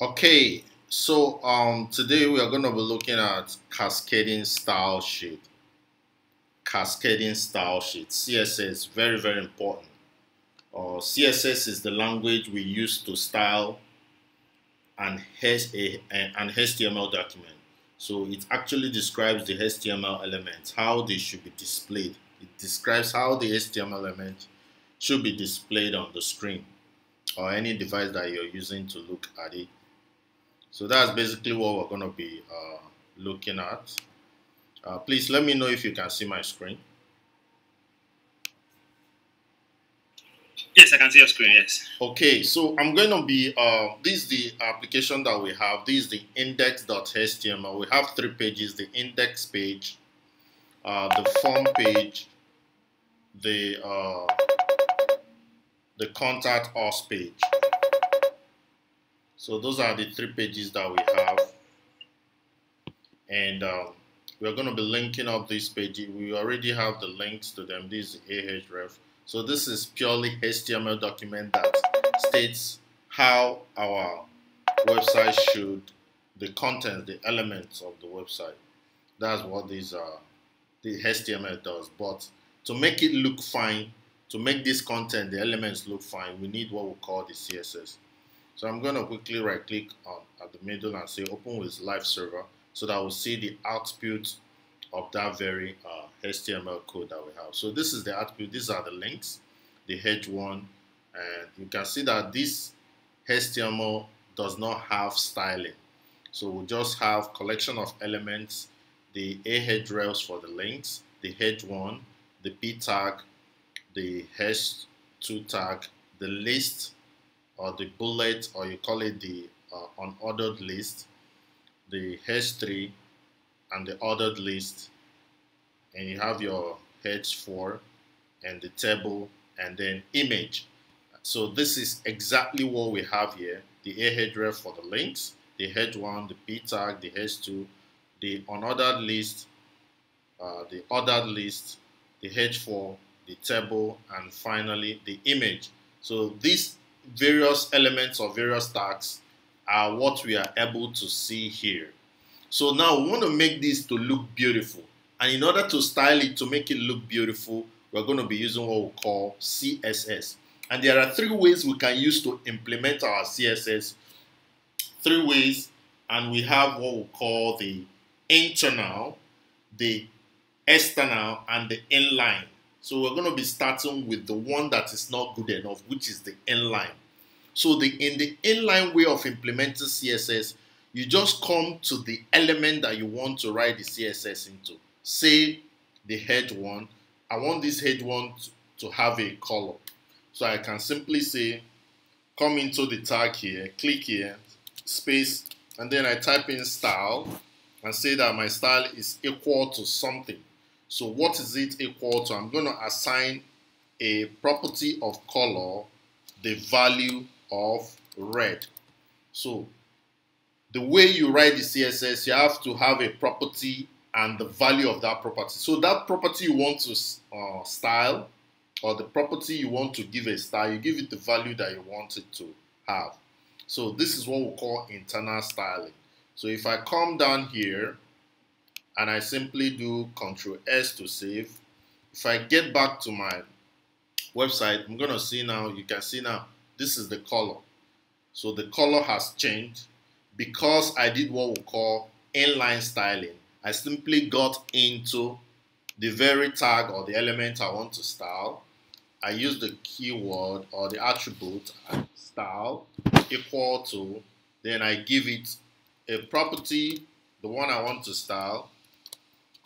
Okay, so um, today we are going to be looking at cascading style sheet. Cascading style sheet, CSS, very, very important. Uh, CSS is the language we use to style an, HTML document. So it actually describes the HTML elements, how they should be displayed. It describes how the HTML element should be displayed on the screen or any device that you're using to look at it. So that's basically what we're going to be uh, looking at. Uh, please let me know if you can see my screen. Yes, I can see your screen, yes. Okay, so I'm going to be, uh, this is the application that we have. This is the index.html. We have three pages, the index page, uh, the form page, the, uh, the contact us page. So those are the three pages that we have. And um, we're going to be linking up these pages. We already have the links to them. This is Ahref. So this is purely HTML document that states how our website should, the content, the elements of the website. That's what these are, the HTML does. But to make it look fine, to make this content, the elements look fine, we need what we call the CSS. So I'm going to quickly right click on at the middle and say open with live server so that we'll see the output of that very uh, HTML code that we have. So this is the output. These are the links, the h1, and you can see that this HTML does not have styling. So we just have collection of elements, the ahrefs for the links, the h1, the p tag, the h2 tag, the list, or the bullet or you call it the uh, unordered list, the H3 and the ordered list, and you have your H4 and the table and then image. So this is exactly what we have here. The A ahref for the links, the H1, the P tag, the H2, the unordered list, uh, the ordered list, the H4, the table, and finally the image. So this various elements of various tags are what we are able to see here. So now we want to make this to look beautiful. And in order to style it to make it look beautiful, we're going to be using what we call CSS. And there are three ways we can use to implement our CSS. Three ways, and we have what we call the internal, the external, and the inline. So we're going to be starting with the one that is not good enough, which is the inline. So the in the inline way of implementing CSS, you just come to the element that you want to write the CSS into. Say the head one, I want this head one to have a color. So I can simply say, come into the tag here, click here, space, and then I type in style and say that my style is equal to something. So what is it equal to? I'm going to assign a property of color, the value of red. So the way you write the CSS, you have to have a property and the value of that property. So that property you want to uh, style or the property you want to give a style, you give it the value that you want it to have. So this is what we call internal styling. So if I come down here and I simply do Control S to save. If I get back to my website, I'm going to see now, you can see now, this is the color. So the color has changed because I did what we call inline styling. I simply got into the very tag or the element I want to style. I use the keyword or the attribute style equal to, then I give it a property, the one I want to style,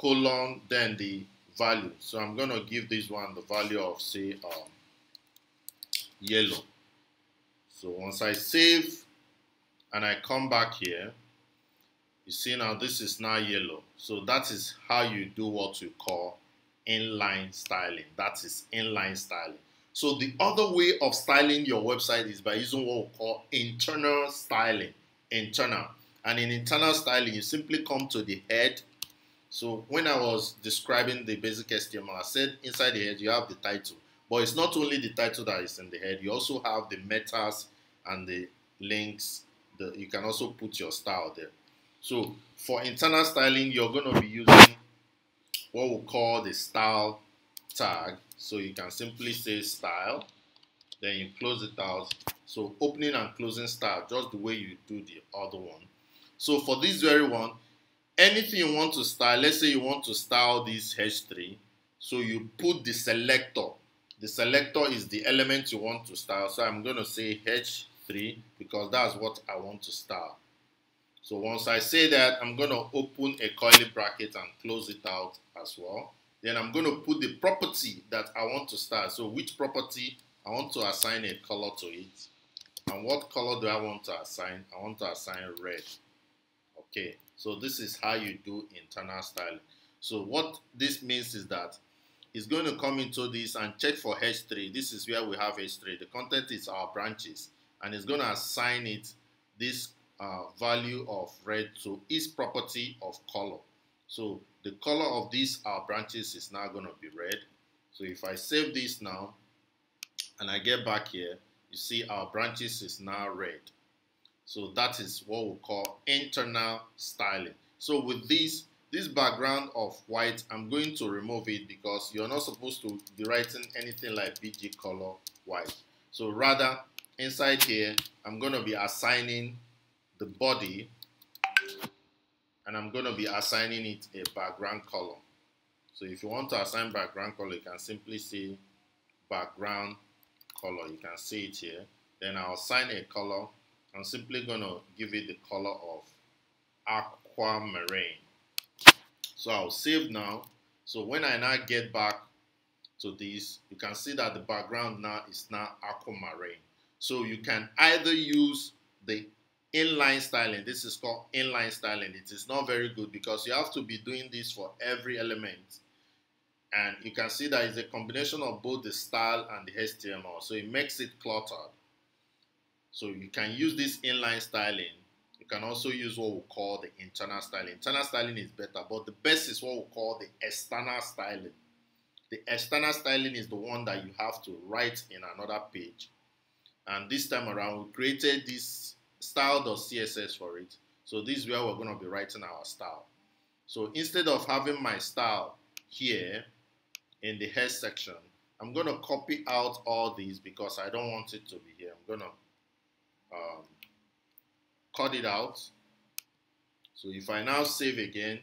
colon, then the value. So I'm going to give this one the value of, say, um, yellow. So once I save and I come back here, you see now this is now yellow. So that is how you do what we call inline styling. That is inline styling. So the other way of styling your website is by using what we call internal styling. Internal. And in internal styling, you simply come to the head so when I was describing the basic HTML, I said inside the head you have the title. But it's not only the title that is in the head, you also have the metas and the links, the you can also put your style there. So for internal styling, you're going to be using what we call the style tag. So you can simply say style, then you close it out. So opening and closing style, just the way you do the other one. So for this very one, anything you want to style, let's say you want to style this H3, so you put the selector. The selector is the element you want to style. So I'm going to say H3 because that's what I want to style. So once I say that, I'm going to open a curly bracket and close it out as well. Then I'm going to put the property that I want to style. So which property I want to assign a color to it. And what color do I want to assign? I want to assign red. Okay, so this is how you do internal styling. So what this means is that it's going to come into this and check for H3. This is where we have H3. The content is our branches and it's going to assign it this uh, value of red to its property of color. So the color of these our branches is now going to be red. So if I save this now and I get back here, you see our branches is now red. So that is what we call internal styling. So with this, this background of white, I'm going to remove it because you're not supposed to be writing anything like BG color white. So rather, inside here, I'm going to be assigning the body and I'm going to be assigning it a background color. So if you want to assign background color, you can simply say background color. You can see it here. Then I'll assign a color. I'm simply going to give it the color of aquamarine. So I'll save now. So when I now get back to this, you can see that the background now is now aquamarine. So you can either use the inline styling. This is called inline styling. It is not very good because you have to be doing this for every element. And you can see that it's a combination of both the style and the HTML. So it makes it cluttered. So you can use this inline styling You can also use what we call the internal styling. Internal styling is better, but the best is what we call the external styling. The external styling is the one that you have to write in another page. And this time around, we created this style.css for it. So this is where we're going to be writing our style. So instead of having my style here in the head section, I'm going to copy out all these because I don't want it to be here. I'm going to um, cut it out. So if I now save again,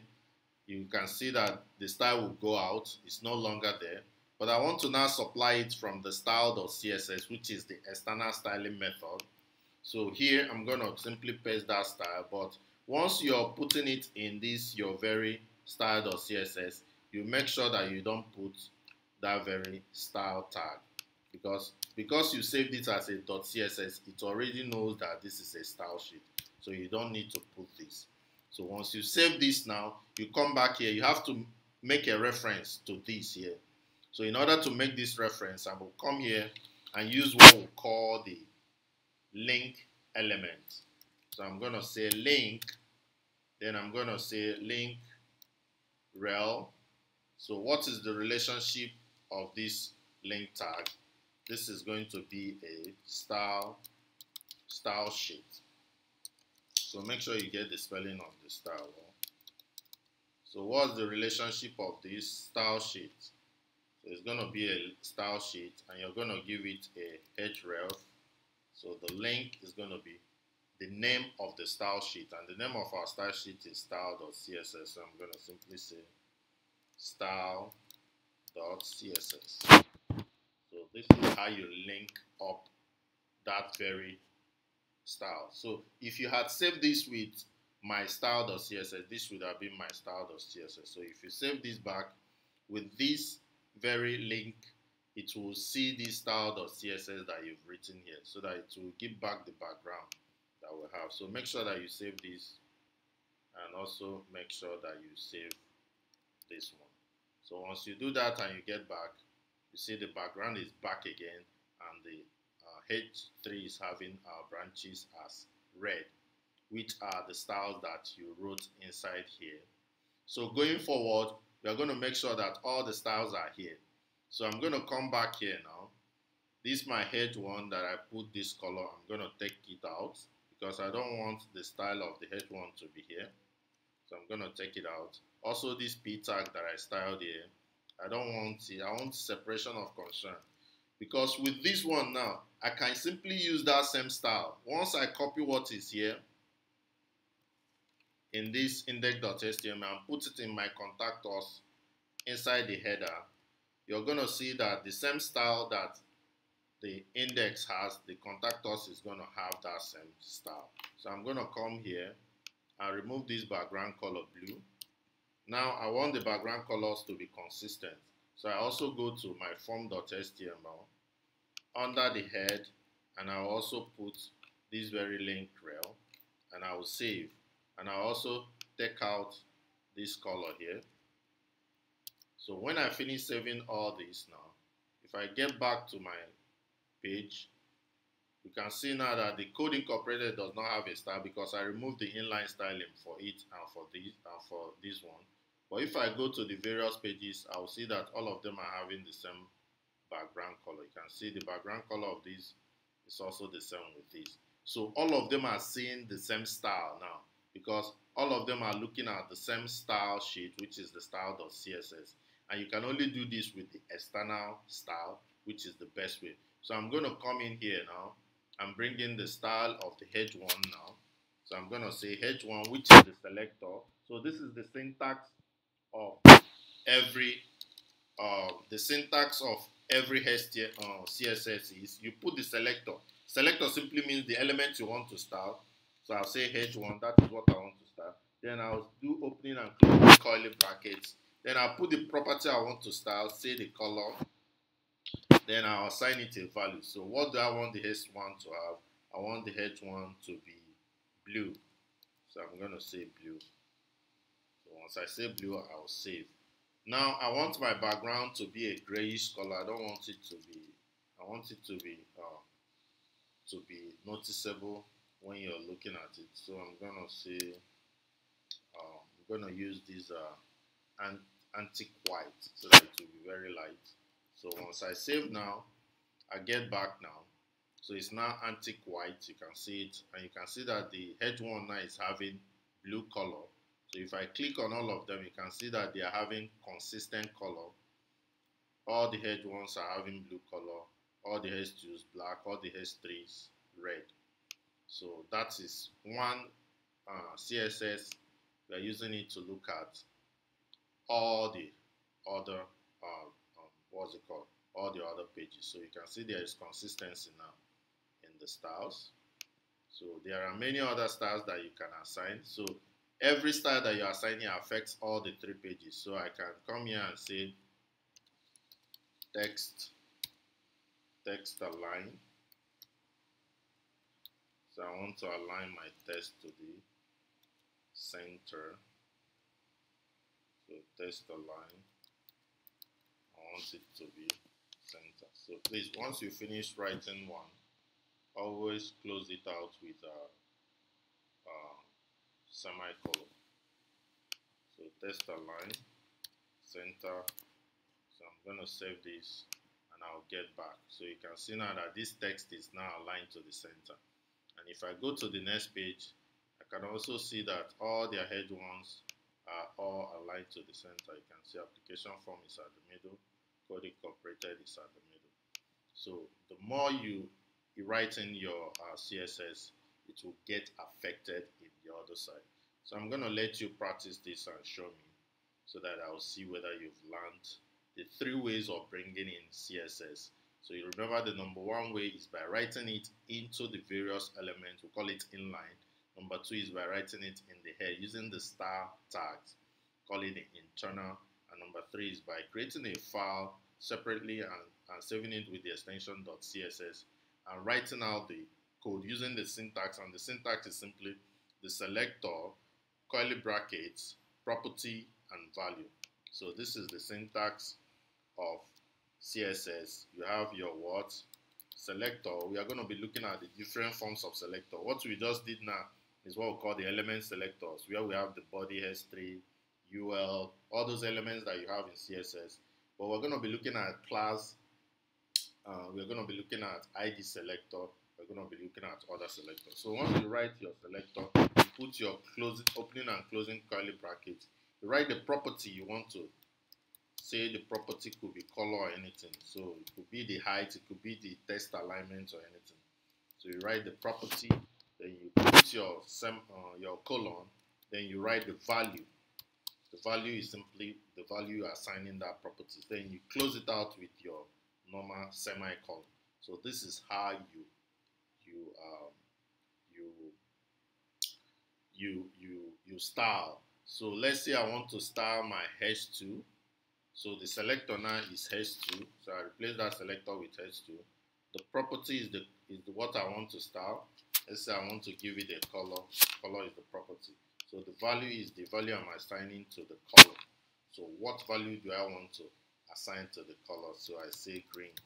you can see that the style will go out. It's no longer there. But I want to now supply it from the style.css, which is the external styling method. So here I'm going to simply paste that style. But once you're putting it in this your very style.css, you make sure that you don't put that very style tag because because you saved it as a .css, it already knows that this is a style sheet. So you don't need to put this. So once you save this now, you come back here, you have to make a reference to this here. So in order to make this reference, I will come here and use what we call the link element. So I'm going to say link, then I'm going to say link rel. So what is the relationship of this link tag? This is going to be a style style sheet. So make sure you get the spelling of the style. So what's the relationship of this style sheet? So it's going to be a style sheet and you're going to give it a href. So the link is going to be the name of the style sheet and the name of our style sheet is style.css. So I'm going to simply say style.css. This is how you link up that very style. So if you had saved this with my style.css, this would have been my style.css. So if you save this back with this very link, it will see this style.css that you've written here so that it will give back the background that we have. So make sure that you save this and also make sure that you save this one. So once you do that and you get back, you see the background is back again and the uh, H3 is having our branches as red, which are the styles that you wrote inside here. So going forward, we are going to make sure that all the styles are here. So I'm going to come back here now. This is my head one that I put this color. I'm going to take it out because I don't want the style of the H1 to be here. So I'm going to take it out. Also this P tag that I styled here, I don't want it. I want separation of concern. Because with this one now, I can simply use that same style. Once I copy what is here in this index.html and put it in my contact us inside the header, you're going to see that the same style that the index has, the contact us is going to have that same style. So I'm going to come here and remove this background color blue. Now I want the background colors to be consistent. So I also go to my form.html under the head and I'll also put this very link rel and I will save and I'll also take out this color here. So when I finish saving all this now, if I get back to my page, you can see now that the code incorporated does not have a style because I removed the inline styling for it and for this and for this one. But if I go to the various pages, I'll see that all of them are having the same background color. You can see the background color of this is also the same with this. So all of them are seeing the same style now because all of them are looking at the same style sheet, which is the style.css. And you can only do this with the external style, which is the best way. So I'm going to come in here now and bring in the style of the H1 now. So I'm going to say H1, which is the selector. So this is the syntax of every, uh, the syntax of every uh, CSS is you put the selector. Selector simply means the element you want to style. So I'll say H1, that is what I want to start. Then I'll do opening and closing curly brackets. Then I'll put the property I want to style, say the color. Then I'll assign it a value. So what do I want the H1 to have? I want the H1 to be blue. So I'm going to say blue. Once I say blue, I'll save. Now I want my background to be a grayish color. I don't want it to be, I want it to be, uh, to be noticeable when you're looking at it. So I'm gonna say, uh, I'm gonna use this uh, antique white so that it will be very light. So once I save now, I get back now. So it's now antique white, you can see it, and you can see that the H1 now is having blue color. So if I click on all of them, you can see that they are having consistent color. All the H1s are having blue color, all the H2s black, all the H3s red. So that is one uh, CSS. We are using it to look at all the other, uh, um, what's it called, all the other pages. So you can see there is consistency now in the styles. So there are many other styles that you can assign. So every style that you're assigning affects all the three pages. So I can come here and say text, text align. So I want to align my text to the center. So text align. I want it to be center. So please, once you finish writing one, always close it out with a, a semicolon. So text align, center. So I'm going to save this and I'll get back. So you can see now that this text is now aligned to the center. And if I go to the next page, I can also see that all their head ones are all aligned to the center. You can see application form is at the middle, code incorporated is at the middle. So the more you, you write in your uh, CSS, it will get affected in the other side. So I'm going to let you practice this and show me so that I'll see whether you've learned the three ways of bringing in CSS so you remember the number one way is by writing it into the various elements. We call it inline. Number two is by writing it in the head using the star tags, calling it internal. And number three is by creating a file separately and, and saving it with the extension .css and writing out the code using the syntax. And the syntax is simply the selector, curly brackets, property, and value. So this is the syntax of CSS, you have your what? Selector. We are going to be looking at the different forms of selector. What we just did now is what we call the element selectors, where we have the body H3, UL, all those elements that you have in CSS. But we're going to be looking at class, uh, we're going to be looking at ID selector, going to be looking at other selectors. So once you write your selector, you put your closing, opening and closing curly brackets. You write the property you want to say the property could be color or anything. So it could be the height, it could be the text alignment or anything. So you write the property, then you put your sem, uh, your colon, then you write the value. The value is simply the value you are assigning that property. Then you close it out with your normal semicolon. So this is how you you um, you you you you style. So let's say I want to style my H2 so the selector now is H2. So I replace that selector with H2. The property is the is the, what I want to style. Let's say I want to give it a color. Color is the property. So the value is the value I'm assigning to the color. So what value do I want to assign to the color? So I say green.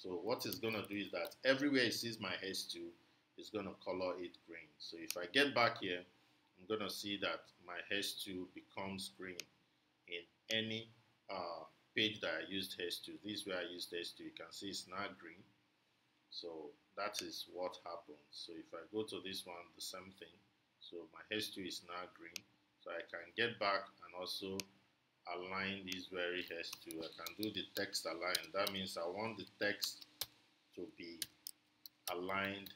So what it's going to do is that everywhere it sees my H2, it's going to color it green. So if I get back here, I'm going to see that my H2 becomes green in any uh, page that I used H2. This is where I used H2. You can see it's now green. So that is what happens. So if I go to this one, the same thing. So my H2 is now green. So I can get back and also align this very H2. I can do the text align. That means I want the text to be aligned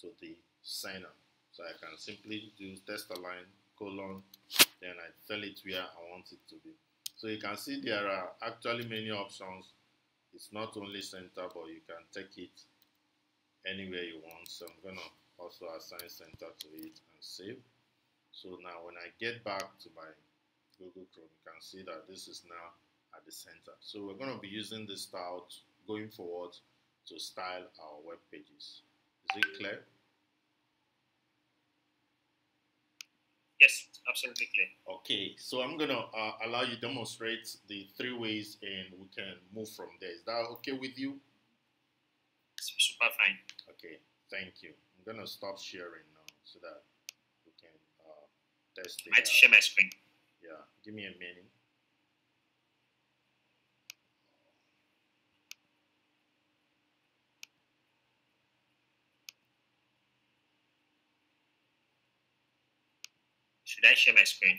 to the center. So I can simply do text align colon, then I tell it where I want it to be. So you can see there are actually many options. It's not only center, but you can take it anywhere you want. So I'm to also assign center to it and save. So now when I get back to my Google Chrome, you can see that this is now at the center. So we're going to be using this style going forward to style our web pages. Is it clear? Yes, absolutely clear. Okay, so I'm gonna uh, allow you demonstrate the three ways, and we can move from there. Is that okay with you? Super fine. Okay, thank you. I'm gonna stop sharing now so that we can uh, test it. I to share my screen. Yeah, give me a minute. Should I share my screen?